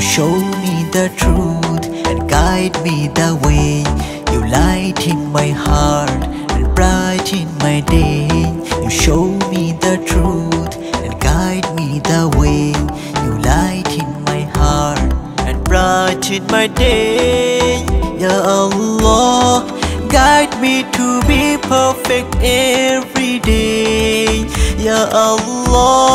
You show me the truth and guide me the way. You light in my heart and brighten my day. You show me the truth and guide me the way. You light in my heart and brighten my day. Ya Allah, guide me to be perfect every day. Ya Allah.